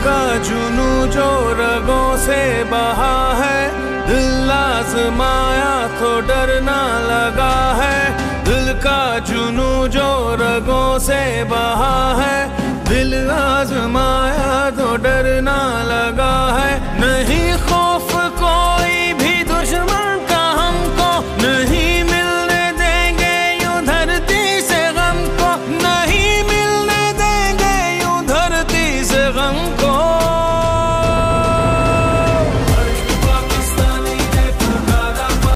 का जुनू जो रगों से बहा है। दिल लाजमाया तो डरना लगा है। दिल का जुनू जो रगों से बहा है। दिल आजमाया तो डरना